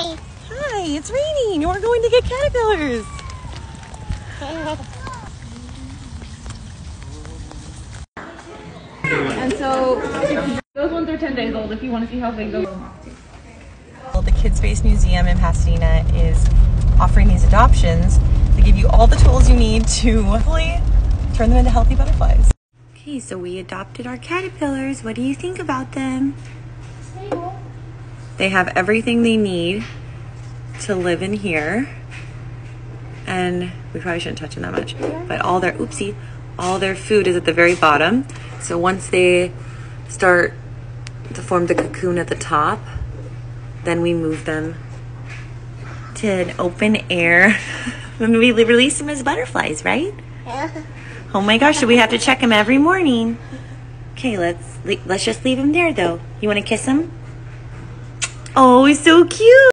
Hi. Hi, it's raining. We're going to get caterpillars. And so those ones are 10 days old if you want to see how big those Well, the Kids Space Museum in Pasadena is offering these adoptions. They give you all the tools you need to hopefully turn them into healthy butterflies. Okay, so we adopted our caterpillars. What do you think about them? They have everything they need to live in here. And we probably shouldn't touch them that much. But all their oopsie, all their food is at the very bottom. So once they start to form the cocoon at the top, then we move them to an open air. and we release them as butterflies, right? Yeah. Oh my gosh, so we have to check them every morning. Okay, let's let's just leave them there though. You want to kiss him? Oh, he's so cute.